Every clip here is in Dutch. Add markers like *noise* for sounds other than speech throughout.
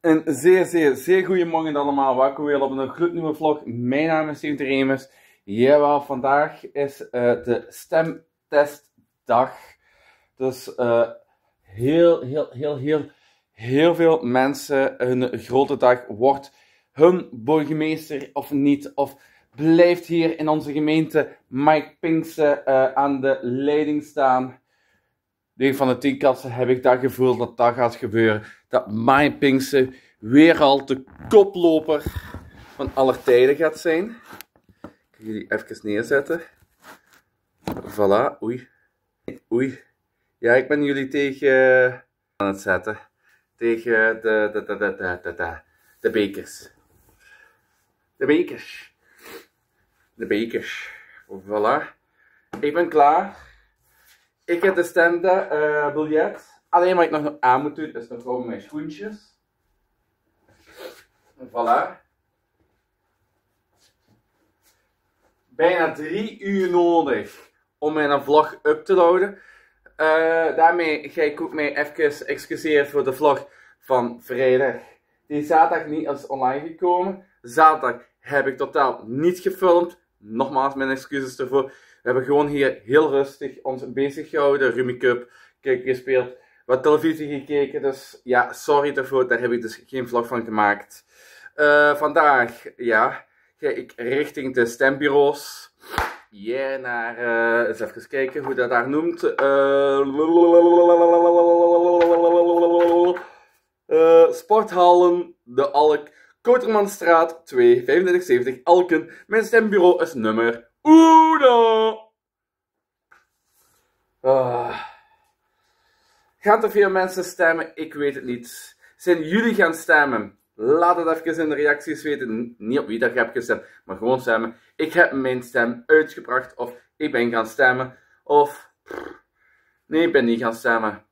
Een zeer, zeer, zeer goede morgen allemaal. Welkom weer op een gloednieuwe vlog. Mijn naam is Steven Remus. Jawel, vandaag is uh, de stemtestdag. Dus uh, heel, heel, heel, heel, heel veel mensen, hun grote dag wordt hun burgemeester of niet. Of blijft hier in onze gemeente Mike Pinkse uh, aan de leiding staan. 9 van de 10 kassen heb ik dat gevoel dat dat gaat gebeuren. Dat Mike Pinkse weer al de koploper van alle tijden gaat zijn. Ik ga jullie even neerzetten. Voilà, oei. Oei. Ja, ik ben jullie tegen aan het zetten. Tegen de, de, de, de, de, de, de, de bekers. De bekers. De bekers. Voilà. Ik ben klaar. Ik heb de stembiljet. Uh, Alleen wat ik nog aan moet doen, is nog gewoon mijn schoentjes. Voilà. Bijna drie uur nodig om mijn vlog up te loaden. Uh, daarmee ga ik ook mij even excuseren voor de vlog van vrijdag. Die zaterdag niet als online gekomen. Zaterdag heb ik totaal niet gefilmd. Nogmaals, mijn excuses ervoor. Hebben gewoon hier heel rustig ons bezig gehouden. Rummy Cup, kijk, gespeeld. Wat televisie gekeken. Dus ja, sorry daarvoor. Daar heb ik dus geen vlog van gemaakt. Uh, vandaag, ja, ga ik richting de stembureaus. Yeah, naar, uh, eens even kijken hoe dat daar noemt. Uh, sporthallen, de Alk, Kotermanstraat 2, 3570, Alken. Mijn stembureau is nummer Uno. Uh, gaan er veel mensen stemmen? Ik weet het niet. Zijn jullie gaan stemmen? Laat het even in de reacties weten. Niet op wie dat ik heb gestemd, maar gewoon stemmen. Ik heb mijn stem uitgebracht, of ik ben gaan stemmen, of nee, ik ben niet gaan stemmen.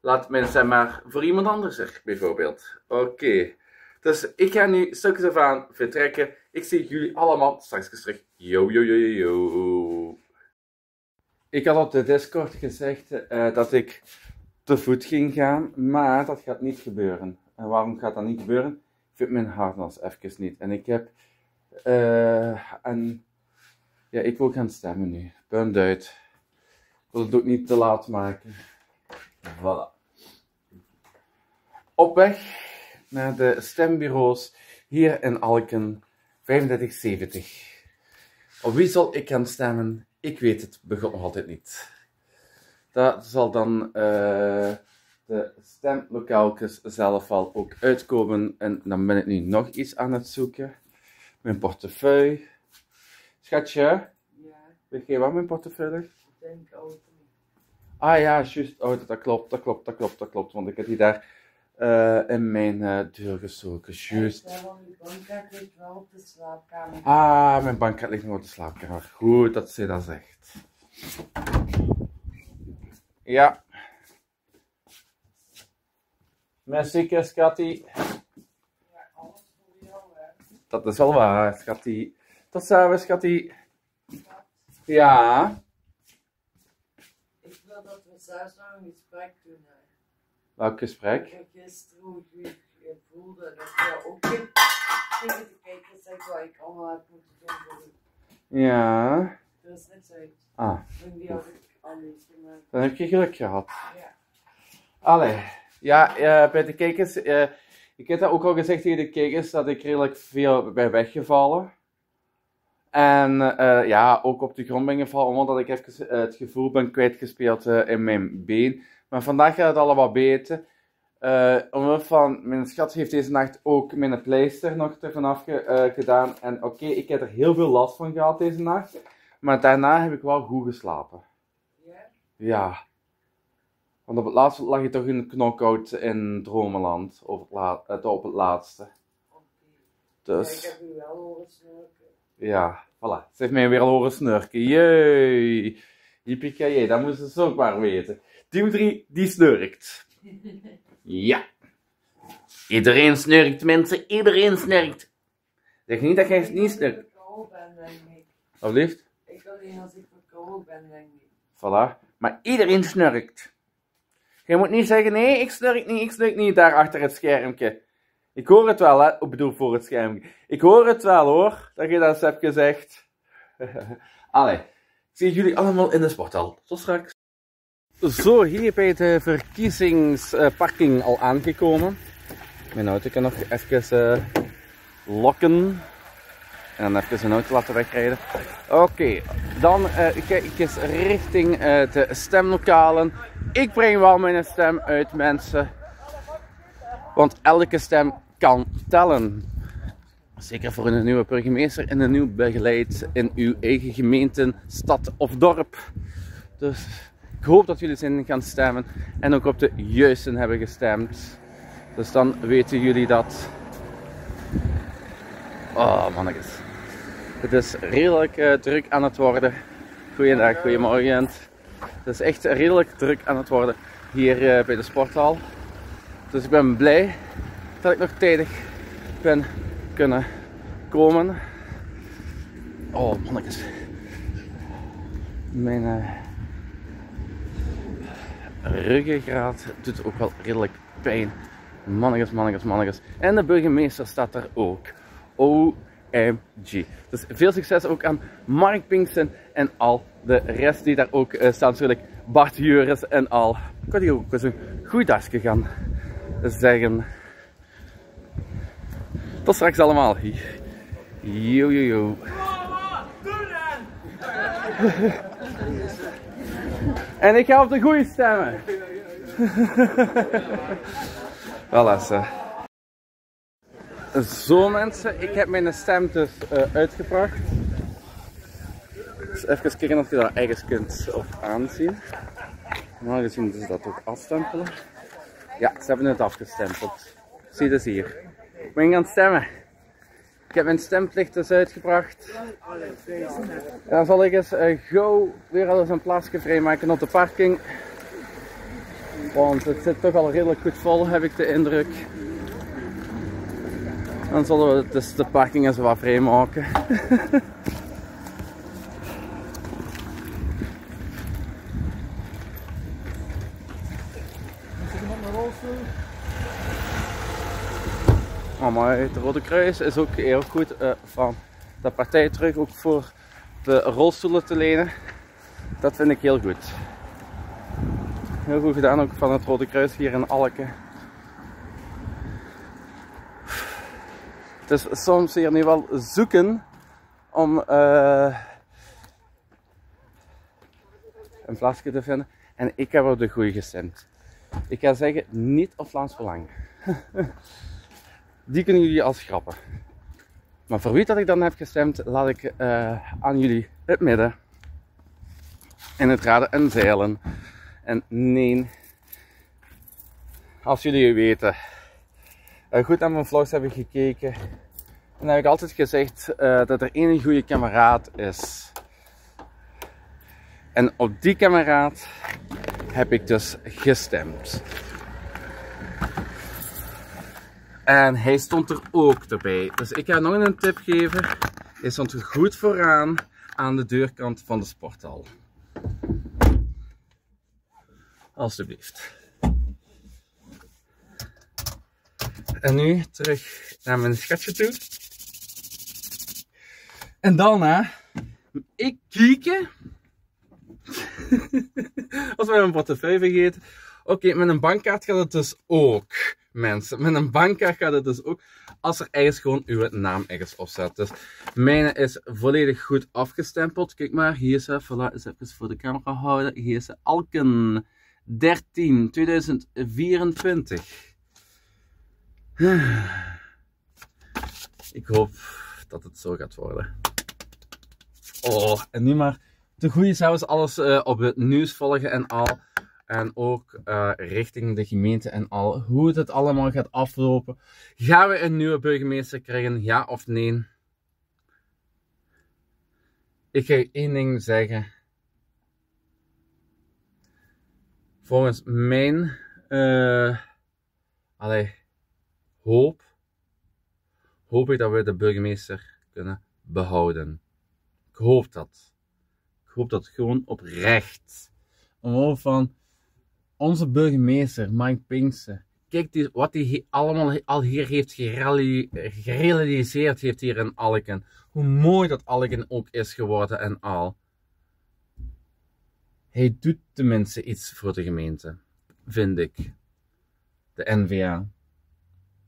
Laat mijn stem maar voor iemand anders er, bijvoorbeeld. Oké. Dus ik ga nu stukjes ervan vertrekken. Ik zie jullie allemaal straks terug. Yo, yo, yo, yo. Ik had op de Discord gezegd uh, dat ik te voet ging gaan, maar dat gaat niet gebeuren. En waarom gaat dat niet gebeuren? Ik vind mijn harnas even niet. En ik heb. Uh, en. Ja, ik wil gaan stemmen nu. Punt uit. Ik wil het ook niet te laat maken. Voilà. Op weg naar de stembureaus hier in Alken 3570. Op wie zal ik gaan stemmen? Ik weet het begon nog altijd niet. Dat zal dan uh, de stemlokaaltjes zelf al ook uitkomen. En dan ben ik nu nog iets aan het zoeken. Mijn portefeuille. Schatje? Ja. Weet je waar mijn portefeuille ligt? Ik denk auto. Ah ja, juist. Oh, dat klopt, dat klopt, dat klopt, dat klopt. Want ik heb die daar uh, in mijn uh, deur gestoken. Juist. Bankkaart ligt wel op de slaapkamer. Ah, mijn bankkaart ligt nog op de slaapkamer. Goed dat ze dat zegt. Ja. Merci, schatty. Ja, alles voor jou, hè. Dat is wel waar, schatty. Tot ziens, schatty. Ja. Ik wil dat we zelfs nog een gesprek doen. Welk gesprek? Ik gisteren hoe je voelde dat je ook tegen te kijken zeg wat ik allemaal heb moeten doen. Ja. Er is niks uit. Ah. En die had ik alles gemaakt. Dan heb je geluk gehad. Ja. Allee. Ja, uh, bij de kijkers, uh, ik heb dat ook al gezegd tegen de kijkers, dat ik redelijk veel ben weggevallen. En uh, ja, ook op de grond ben gevallen, omdat ik even het gevoel ben kwijtgespeeld in mijn been. Maar vandaag gaat het al wat beter. Uh, omwille van, mijn schat heeft deze nacht ook mijn pleister nog ervan afge, uh, gedaan. En oké, okay, ik heb er heel veel last van gehad deze nacht. Maar daarna heb ik wel goed geslapen. Ja? Ja. Want op het laatste lag je toch in een knockout in Dromeland. Op het, la het, op het laatste. Okay. Dus. Ja, ik heb u wel horen snurken. Ja, voilà. Ze heeft mij weer horen snurken. Jee. Yippie dat moesten ze ook maar weten. Dimitri, die snurkt. Ja. Iedereen snurkt, mensen. Iedereen snurkt. Zeg niet dat jij niet snurkt. Alsjeblieft? Ik alleen als ik verkouden ben, denk ik. Voilà. Maar iedereen snurkt. Je moet niet zeggen, nee, ik snurk niet, ik snurk niet, daar achter het schermpje. Ik hoor het wel, hè? Ik bedoel, voor het scherm. Ik hoor het wel, hoor. Dat je dat hebt gezegd. *laughs* Allee. Ik zie jullie allemaal in de sporthal. Tot straks. Zo, hier bij de verkiezingsparking al aangekomen. Mijn auto kan nog even uh, lokken. En dan even een auto laten wegrijden. Oké, dan uh, kijk ik eens richting uh, de stemlokalen. Ik breng wel mijn stem uit, mensen. Want elke stem kan tellen. Zeker voor een nieuwe burgemeester en een nieuw begeleid in uw eigen gemeente, stad of dorp. Dus ik hoop dat jullie zin gaan stemmen en ook op de juiste hebben gestemd. Dus dan weten jullie dat. Oh mannetjes. Het is redelijk uh, druk aan het worden. Goeiedag, goedemorgen. Het is echt redelijk druk aan het worden hier uh, bij de sporthal. Dus ik ben blij dat ik nog tijdig ben kunnen komen. Oh mannetjes. Mijn uh, ruggengraat doet ook wel redelijk pijn. Mannetjes, mannetjes, mannetjes. En de burgemeester staat daar ook. OMG. Dus veel succes ook aan Mark Pinksen en al de rest die daar ook uh, staan. Natuurlijk Bart Juris en al. Ik kan hier ook eens een goed dagje gaan zeggen. Tot straks allemaal. Yo, yo, yo. *laughs* en ik ga op de goede stemmen. *laughs* Wel eens. Zo mensen, ik heb mijn stem dus uh, uitgebracht. Dus even kijken of je dat ergens kunt op aanzien. Normaal gezien is dat ook afstempelen. Ja, ze hebben het afgestempeld. Zie dus hier. Ik ben gaan stemmen. Heb mijn stemplicht dus uitgebracht. Dan zal ik eens uh, gauw weer al eens een plaatsje vrijmaken op de parking. Want het zit toch al redelijk goed vol, heb ik de indruk. Dan zullen we dus de parking eens wat vrijmaken. *laughs* Maar het Rode Kruis is ook heel goed uh, van de partij terug ook voor de rolstoelen te lenen. Dat vind ik heel goed. Heel goed gedaan ook van het Rode Kruis hier in Alke. Het is soms hier nu wel zoeken om uh, een plaatsje te vinden. En ik heb op de goede gestemd. Ik ga zeggen, niet op Vlaams Belang. *laughs* Die kunnen jullie als grappen. Maar voor wie dat ik dan heb gestemd, laat ik uh, aan jullie het midden. In het raden en zeilen. En nee, als jullie weten, uh, goed naar mijn vlogs hebben gekeken, dan heb ik altijd gezegd uh, dat er één goede kameraad is. En op die kameraad heb ik dus gestemd. En hij stond er ook erbij. Dus ik ga nog een tip geven. Hij stond goed vooraan aan de deurkant van de sporthal. Alsjeblieft. En nu terug naar mijn schatje toe. En daarna, ik kieken. *laughs* Als we mijn portefeuille vergeten. Oké, met een bankkaart gaat het dus ook mensen. Met een bankkaart gaat het dus ook als er ergens gewoon uw naam ergens op staat. Dus mijn is volledig goed afgestempeld. Kijk maar, hier is ze, voilà, eens even voor de camera houden. Hier is ze, Alken 13, 2024. Ik hoop dat het zo gaat worden. Oh, en nu maar de goede zelfs alles uh, op het nieuws volgen en al. En ook uh, richting de gemeente en al. Hoe het allemaal gaat aflopen. Gaan we een nieuwe burgemeester krijgen? Ja of nee? Ik ga één ding zeggen. Volgens mijn uh, hoop, hoop ik dat we de burgemeester kunnen behouden. Ik hoop dat. Ik hoop dat gewoon oprecht. Omhoog van onze burgemeester, Mike Pinkse, kijk die, wat hij allemaal al hier heeft gerealiseerd heeft hier in Alken. Hoe mooi dat Alken ook is geworden en al. Hij doet tenminste iets voor de gemeente, vind ik. De NVA.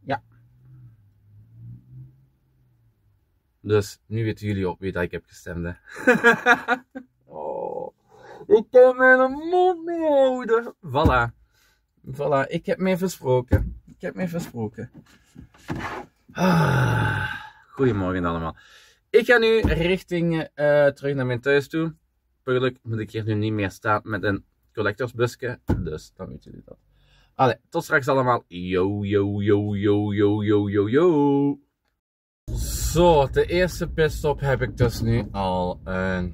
Ja. Dus nu weten jullie op wie ik heb gestemd. Hè. *laughs* Ik kan mijn mond niet houden. Voilà. Voilà, ik heb mij versproken. Ik heb mij versproken. Ah, goedemorgen allemaal. Ik ga nu richting uh, terug naar mijn thuis toe. Gelukkig moet ik hier nu niet meer staan met een collectorsbusje. Dus dan weten jullie dat. Allee, tot straks allemaal. Yo, yo, yo, yo, yo, yo, yo, yo. Zo, de eerste pitstop heb ik dus nu al uh,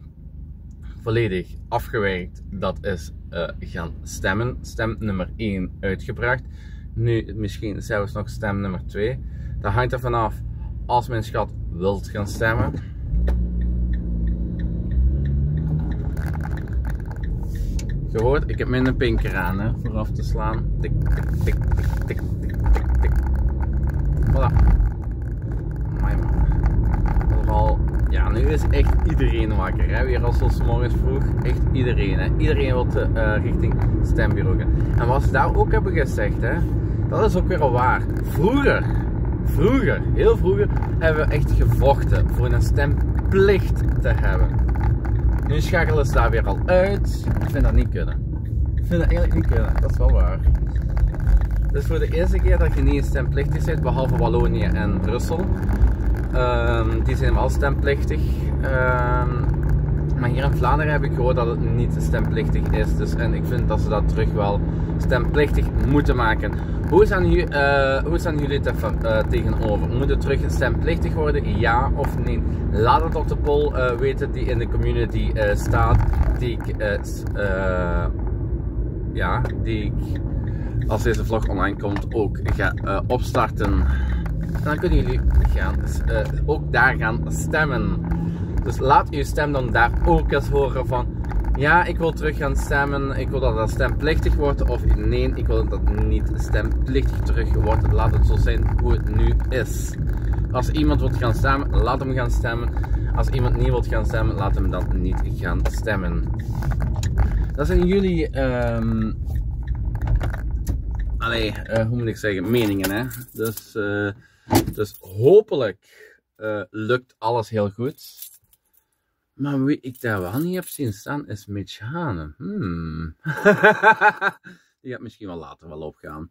volledig afgewerkt. Dat is uh, gaan stemmen. Stem nummer 1 uitgebracht. Nu misschien zelfs nog stem nummer 2. Dat hangt er vanaf als mijn schat wilt gaan stemmen. Gehoord, ik heb mijn pinker aan hè, vooraf te slaan. Tik, tik, tik, tik, tik, tik, tik. Voilà. Nu is echt iedereen wakker. Hè? Weer als zo morgens vroeg. Echt iedereen. Hè? Iedereen wil uh, richting stembureau gaan. En wat ze daar ook hebben gezegd, hè, dat is ook weer al waar. Vroeger, vroeger, heel vroeger, hebben we echt gevochten voor een stemplicht te hebben. Nu schakelen ze daar weer al uit. Ik vind dat niet kunnen. Ik vind dat eigenlijk niet kunnen. Dat is wel waar. Dus voor de eerste keer dat je niet stemplichtig bent, behalve Wallonië en Brussel, Ehm, die zijn wel stemplichtig. Ehm, maar hier in Vlaanderen heb ik gehoord dat het niet stemplichtig is. Dus, en ik vind dat ze dat terug wel stemplichtig moeten maken. Hoe zijn, uh, hoe zijn jullie daar uh, tegenover? Moet het terug stemplichtig worden? Ja of nee? Laat het op de poll uh, weten die in de community staat. Die ik, ja, die ik als deze vlog online komt ook ga opstarten dan kunnen jullie gaan, uh, ook daar gaan stemmen. Dus laat uw stem dan daar ook eens horen van ja, ik wil terug gaan stemmen, ik wil dat dat stemplichtig wordt of nee, ik wil dat niet stemplichtig terug wordt. Laat het zo zijn hoe het nu is. Als iemand wil gaan stemmen, laat hem gaan stemmen. Als iemand niet wil gaan stemmen, laat hem dan niet gaan stemmen. Dat zijn jullie, um, allee, uh, hoe moet ik zeggen, meningen hè. Dus... Uh, dus hopelijk uh, lukt alles heel goed. Maar wie ik daar wel niet heb zien staan is Mitch. Hmm. *laughs* Die gaat misschien wel later wel opgaan.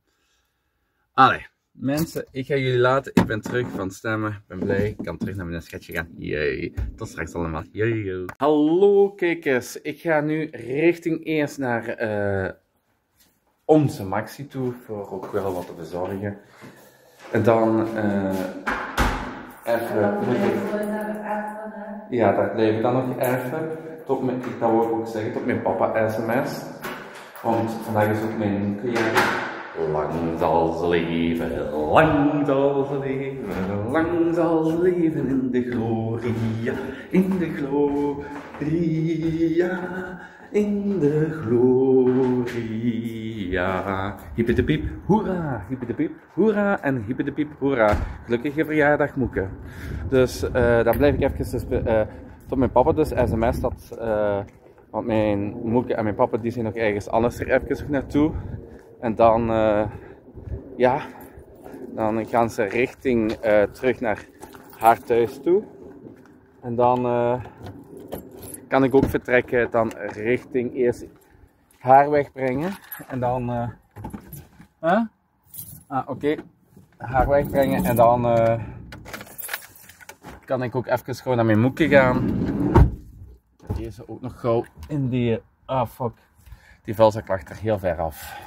Allee, mensen, ik ga jullie laten. Ik ben terug van stemmen. Ik ben blij. Ik kan terug naar mijn schetsje gaan. Yay. Tot straks allemaal. Yay. Hallo kijkers. Ik ga nu richting eerst naar uh, onze Maxi toe. Voor ook wel wat te bezorgen. En dan uh, even. Ja, dat blijf ik dan nog even. Tot mijn, ik kan ook zeggen, tot mijn papa sms. Want vandaag is ook mijn cliënt. Lang zal ze leven, lang zal ze leven, lang zal ze leven in de gloria, in de gloria, in de gloria. Hippe de piep, hoera, hippe de piep, hoera en hippe de piep, hoera. Gelukkige verjaardag, Moeke. Dus uh, dan blijf ik even dus, uh, tot mijn papa dus sms dat, uh, want mijn Moeke en mijn papa die zijn nog ergens anders er even naartoe. En dan, ja, dan gaan ze richting terug naar haar thuis toe. En dan kan ik ook vertrekken dan richting eerst haar wegbrengen. En dan. Huh? Ah, oké. Haar wegbrengen en dan uh, kan ik ook even gewoon naar mijn moeke gaan. Deze ook nog gauw in die. Ah, fuck. Die vuilzak lag er heel ver af.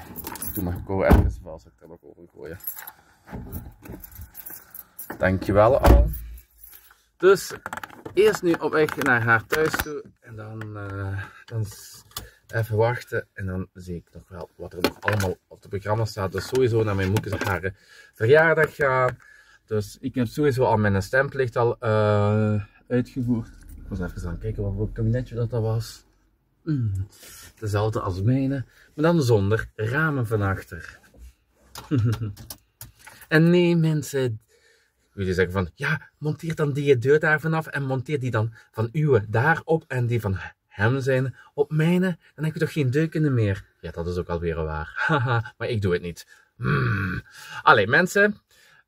Doe maar gewoon even de vuilzak er nog over gooien. Dankjewel al. Dus eerst nu op weg naar haar thuis toe en dan, uh, dan even wachten en dan zie ik nog wel wat er nog allemaal op het programma staat. Dus sowieso naar mijn moeke haar verjaardag gaan. Dus ik heb sowieso al mijn stemplicht al uh, uitgevoerd. Ik was even aan kijken wat voor kabinetje dat, dat was. Mm, dezelfde als mijne, maar dan zonder ramen van achter. *laughs* en nee, mensen. Jullie zeggen van, ja, monteer dan die deur daar vanaf en monteer die dan van uwe daarop en die van hem zijn op mijne. Dan heb je toch geen deuken meer. Ja, dat is ook alweer waar. *laughs* Haha, maar ik doe het niet. Hmm. Allee, mensen.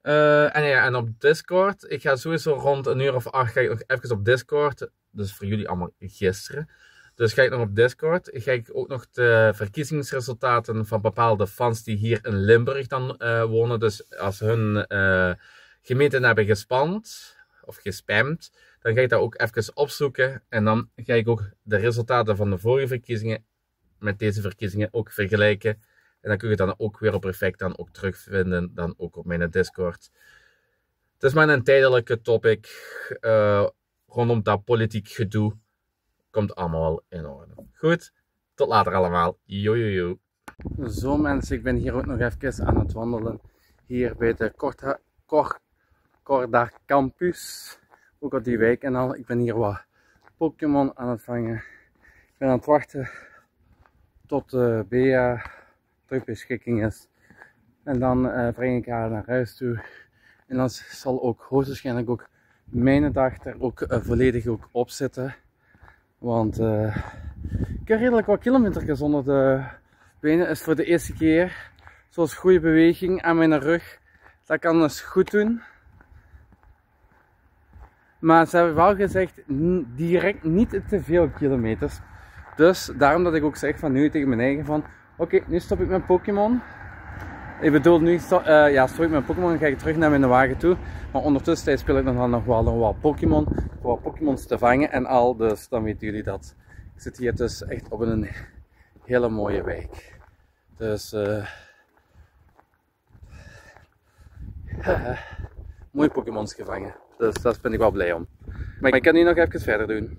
Uh, en, ja, en op Discord, ik ga sowieso rond een uur of acht ga ik nog even op Discord. Dus voor jullie allemaal gisteren. Dus ga ik nog op Discord. Ga ik ook nog de verkiezingsresultaten van bepaalde fans die hier in Limburg dan uh, wonen. Dus als hun uh, gemeenten hebben gespamd of gespamd, dan ga ik dat ook even opzoeken. En dan ga ik ook de resultaten van de vorige verkiezingen met deze verkiezingen ook vergelijken. En dan kun je dan ook weer op effect dan ook terugvinden, dan ook op mijn Discord. Het is maar een tijdelijke topic uh, rondom dat politiek gedoe. Komt allemaal in orde. Goed, tot later allemaal. Jojojo. Zo mensen, ik ben hier ook nog even aan het wandelen. Hier bij de Korta, Kor, Korda Campus. Ook op die wijk en al. Ik ben hier wat Pokémon aan het vangen. Ik ben aan het wachten tot de Bea terug beschikking is. En dan uh, breng ik haar naar huis toe. En dan zal ook hoogstwaarschijnlijk ook mijn dag er ook uh, volledig ook op zitten. Want uh, ik heb redelijk wat kilometer onder de benen. Is voor de eerste keer zoals goede beweging aan mijn rug. Dat kan dus goed doen. Maar ze hebben wel gezegd direct niet te veel kilometers. Dus daarom dat ik ook zeg van nu tegen mijn eigen van oké, nu stop ik mijn Pokémon. Ik bedoel, nu stop, uh, ja, stop ik mijn Pokémon en ga ik terug naar mijn wagen toe. Maar ondertussen speel ik dan nog wel nog wat Pokémon. Wat Pokémons te vangen en al. Dus dan weten jullie dat. Ik zit hier dus echt op een hele mooie wijk. Dus uh, *laughs* mooie Pokémons gevangen. Dus daar ben ik wel blij om. Maar ik kan nu nog even verder doen.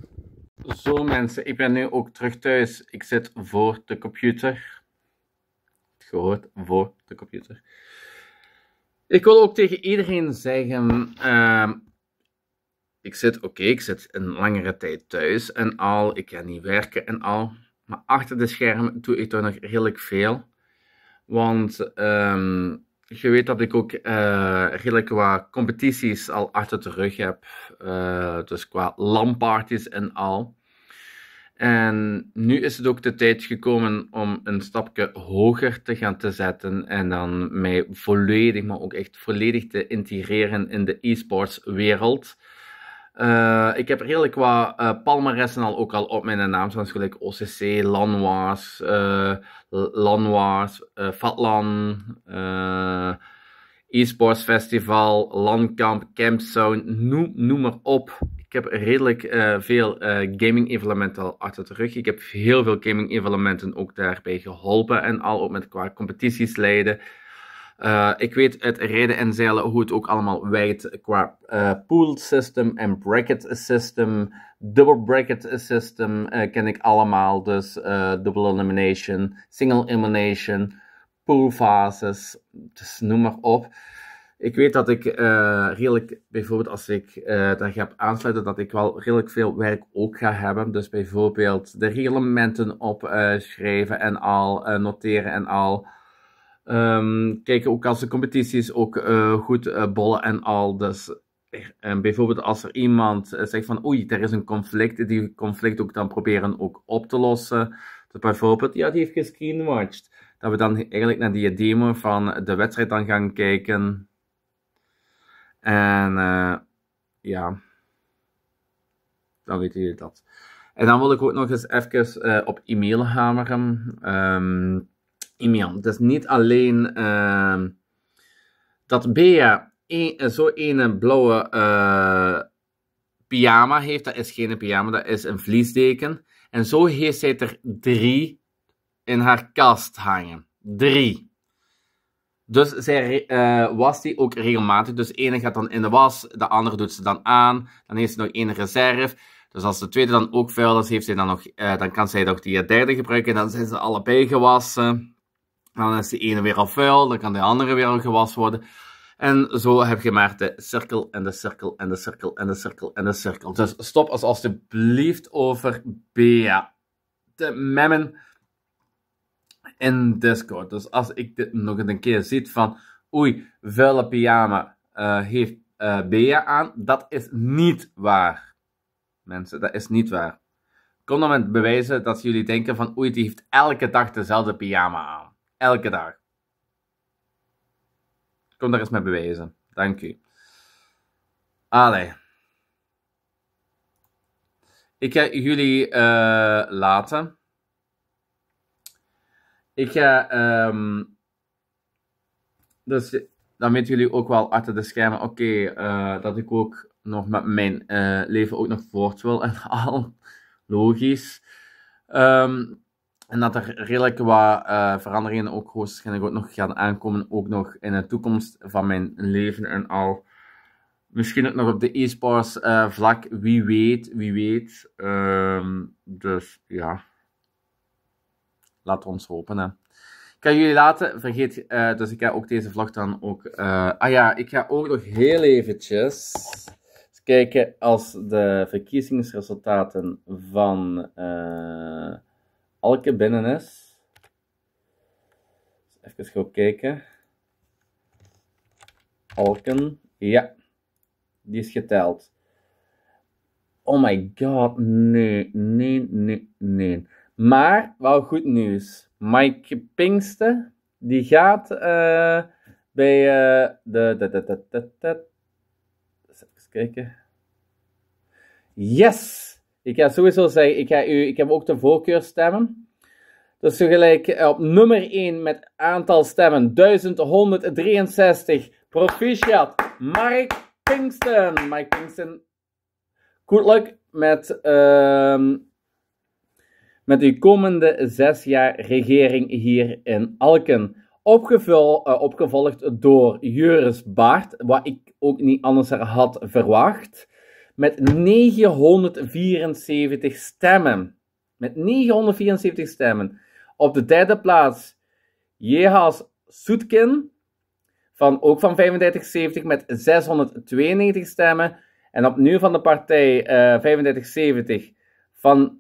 Zo mensen, ik ben nu ook terug thuis. Ik zit voor de computer. Gehoord, voor de computer. Ik wil ook tegen iedereen zeggen, uh, ik zit, oké, ik zit een langere tijd thuis en al, ik ga niet werken en al. Maar achter de schermen doe ik toch nog redelijk veel. Want um, je weet dat ik ook uh, redelijk wat competities al achter de rug heb. Uh, dus qua LAN-parties en al. En nu is het ook de tijd gekomen om een stapje hoger te gaan te zetten en dan mij volledig, maar ook echt volledig te integreren in de e-sports wereld. Uh, ik heb redelijk wat uh, palmaressen al ook al op mijn naam, zoals gelijk OCC, LANWAS, uh, LANWAS, Fatlan, e-sports festival, LANCamp, Campzone, noem, noem maar op. Ik heb redelijk veel gaming evenementen al achter de rug. Ik heb heel veel gaming evenementen ook daarbij geholpen en al ook met qua competities leiden. Uh, ik weet het rijden en zeilen hoe het ook allemaal werkt qua uh, pool system en bracket system. Double bracket system uh, ken ik allemaal. Dus double elimination, single elimination, pool phases, dus noem maar op. Ik weet dat ik redelijk, bijvoorbeeld als ik daar ga aansluiten, dat ik wel redelijk veel werk ook ga hebben. Dus bijvoorbeeld de reglementen opschrijven en al, noteren en al. Um, kijken ook als de competities ook uh, goed uh, bollen en al. Dus um, bijvoorbeeld als er iemand uh, zegt van oei, er is een conflict, die conflict ook dan proberen ook op te lossen. Dus bijvoorbeeld, ja, die heeft gescreenwatched. Dat we dan eigenlijk naar die demo van de wedstrijd dan gaan kijken. En ja, dan weten jullie dat. En dan wil ik ook nog eens even op e-mail hameren. Um, e-mail. Dus niet alleen uh, dat Bea een, zo een blauwe uh, pyjama heeft. Dat is geen pyjama, dat is een vliesdeken. En zo heeft zij er drie in haar kast hangen. Drie. Dus zij uh, was die ook regelmatig. Dus de ene gaat dan in de was, de andere doet ze dan aan. Dan heeft ze nog één reserve. Dus als de tweede dan ook vuil is, heeft zij dan, nog, dan kan zij nog die derde gebruiken. Dan zijn ze allebei gewassen. Dan is de ene weer al vuil, dan kan de andere weer al gewassen worden. En zo heb je maar de cirkel en de cirkel en de cirkel en de cirkel en de cirkel. Dus stop als alsjeblieft over Bea. De memmen. in Discord. Dus als ik dit nog een keer zie van, oei, vuile pyjama uh, heeft uh, Bea aan, dat is niet waar. Mensen, dat is niet waar. Kom dan met bewijzen dat jullie denken van, oei, die heeft elke dag dezelfde pyjama aan. Elke dag. Kom daar eens met bewijzen. Dank u. Allee. Ik ga jullie uh, laten. Ik ga. Um, dus dan weten jullie ook wel achter de schermen. Oké, uh, dat ik ook nog met mijn uh, leven ook nog voort wil en *laughs* al. Logisch. Um, en dat er redelijk wat uh, veranderingen ook waarschijnlijk ook nog gaan aankomen. Ook nog in de toekomst van mijn leven en al. Misschien ook nog op de e-sports uh, vlak. Wie weet, wie weet. Um, dus ja. Laten we ons hopen. Hè. Ik kan jullie laten. Vergeet, uh, dus ik ga ook deze vlog dan ook. ah ja, ik ga ook nog heel eventjes kijken als de verkiezingsresultaten van. Alke binnen is. Even kijken. Alken, ja. Die is geteld. Oh my god, nee, nee, nee, nee. Maar, wel goed nieuws. Mike Pinkste, die gaat uh, bij de, de, Even kijken. Yes! Ik ga sowieso zeggen, ik, ga u, ik heb ook de voorkeurstemmen. Dus tegelijk op nummer 1 met aantal stemmen 1163. Proficiat, Mike Pinkston. Mike Pinkston, good luck met, uh, met uw komende zes jaar regering hier in Alken. Opgevul, uh, opgevolgd door Juris Baart, wat ik ook niet anders had verwacht met 974 stemmen. Met 974 stemmen. Op de derde plaats Jehas Soetkin, van, ook van 3570 met 692 stemmen. En opnieuw van de partij uh, 3570 van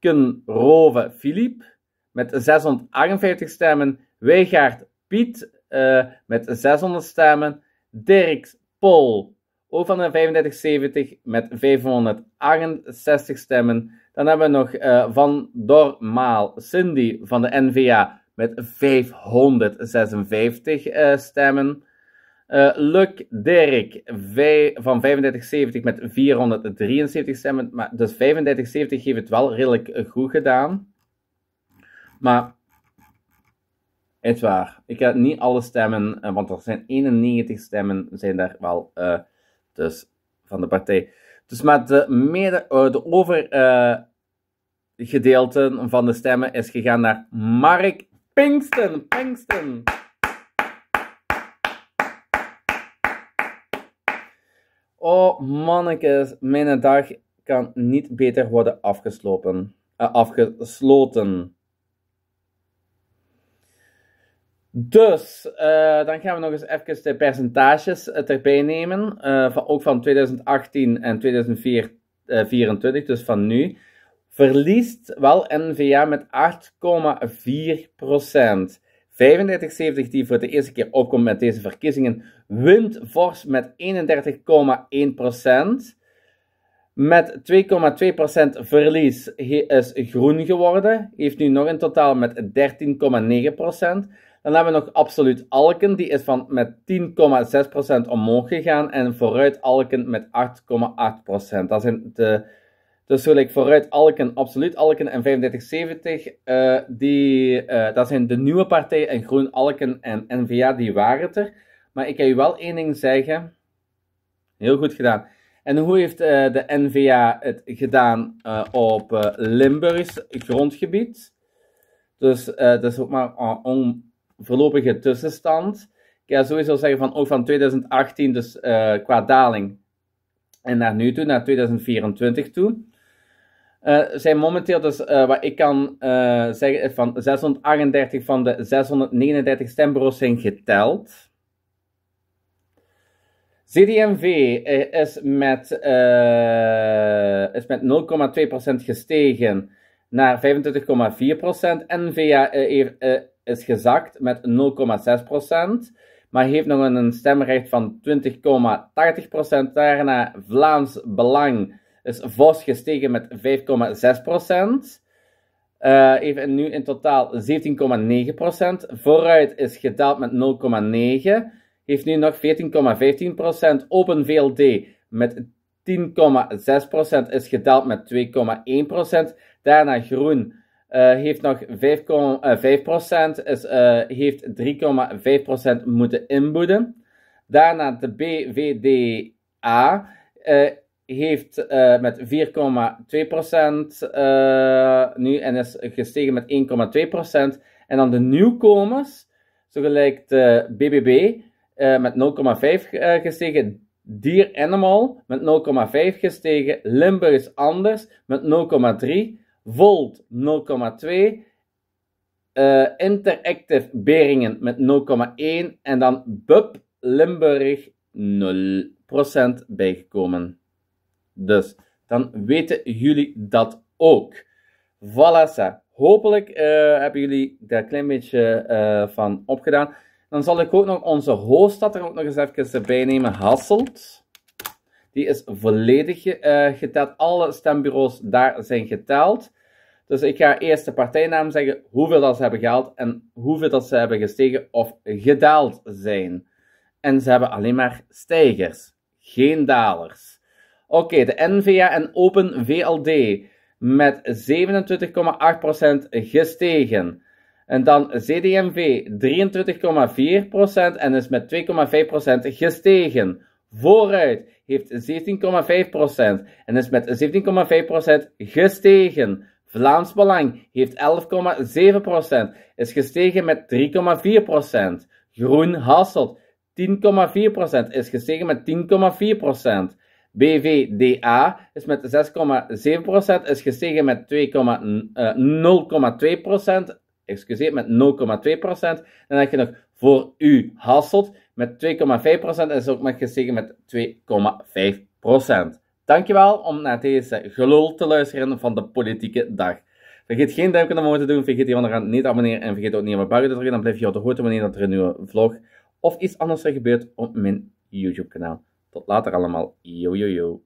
Vinkenrove Filip met 658 stemmen. Weegaard Piet uh, met 600 stemmen. Dirks Pol ook van de 3570 met 568 stemmen. Dan hebben we nog uh, Van Dormaal Cindy van de NVA met 556 uh, eh, stemmen. Uh, Luc Dirk van 3570 met 473 stemmen. Maar, dus 3570 heeft het wel redelijk goed gedaan. Maar het waar. Ik heb niet alle stemmen, want er zijn 91 stemmen zijn daar wel dus van de partij. Dus met de, mede, uh, de overgedeelte uh, van de stemmen is gegaan naar Mark Pinkston. Pinkston. Oh, mannetjes, mijn dag kan niet beter worden afgesloten. Uh, afgesloten. Dus, uh, dan gaan we nog eens even de percentages erbij nemen. Uh, van, ook van 2018 en 2024, uh, dus van nu. Verliest wel NVA met 8,4 procent. 3570 die voor de eerste keer opkomt met deze verkiezingen, wint fors met 31,1 procent. Met 2,2% verlies is groen geworden. Heeft nu nog een totaal met 13,9%. Dan hebben we nog Absoluut Alken, die is van met 10,6% omhoog gegaan. En Vooruit Alken met 8,8%. Dat zijn de, dus ik Vooruit Alken, Absoluut Alken en 3570, uh, eh, die, uh, dat zijn de nieuwe partijen. En Groen Alken en NVA, die waren er. Maar ik kan je wel één ding zeggen. Heel goed gedaan. En hoe heeft uh, de NVA het gedaan op Limburgs grondgebied? Dus dat is ook maar om voorlopige tussenstand. Ik ga sowieso zeggen van ook van 2018, dus uh, qua daling, en naar nu toe, naar 2024 toe. Uh, zijn momenteel dus, uh, wat ik kan zeggen, van 638 van de 639 stembureaus zijn geteld. CDMV is met, is met 0,2% gestegen naar 25,4%. N-VA is gezakt met 0,6%, maar heeft nog een stemrecht van 20,80%. Daarna Vlaams Belang is Vos gestegen met 5,6%. Uh, even nu in totaal 17,9%. Vooruit is gedaald met 0,9%. Heeft nu nog 14,15%. Open VLD met 10,6% is gedaald met 2,1%. Daarna Groen heeft nog 5,5%, uh, is, uh, heeft 3,5% moeten inboeden. Daarna de BVDA heeft met 4,2% uh, nu en is gestegen met 1,2%. En dan de nieuwkomers, zo gelijk de BBB, met 0,5 gestegen. Dier Animal met 0,5 gestegen. Limburg is anders met 0,3. Volt 0,2. Interactive Beringen met 0,1. En dan Bub Limburg 0% bijgekomen. Dus dan weten jullie dat ook. Voilà, hopelijk uh, hebben jullie daar een klein beetje uh, van opgedaan. Dan zal ik ook nog onze hoofdstad er ook nog eens even bij nemen, Hasselt. Die is volledig uh, geteld. Alle stembureaus daar zijn geteld. Dus ik ga eerst de partijnaam zeggen, hoeveel dat ze hebben gehaald en hoeveel dat ze hebben gestegen of gedaald zijn. En ze hebben alleen maar stijgers, geen dalers. Oké, de NVA en Open VLD met 27,8% gestegen. En dan CDMV 23,4% en is met 2,5% gestegen. Vooruit heeft 17,5% en is met 17,5% gestegen. Vlaams Belang heeft 11,7%, is gestegen met 3,4%. Groen Hasselt 10,4%, is gestegen met 10,4%. BVDA is met 6,7%, is gestegen met 0,2%, excuseer, met 0,2%. Dan heb je nog voor u Hasselt met 2,5% en is ook met gestegen met 2,5%. Dankjewel om naar deze gelul te luisteren van de politieke dag. Vergeet geen duimpje omhoog te doen, vergeet die onderaan niet te abonneren en vergeet ook niet op mijn buiten te drukken. Dan blijf je op de hoogte wanneer er een nieuwe vlog of iets anders er gebeurt op mijn YouTube kanaal. Tot later allemaal. Yo, yo, yo.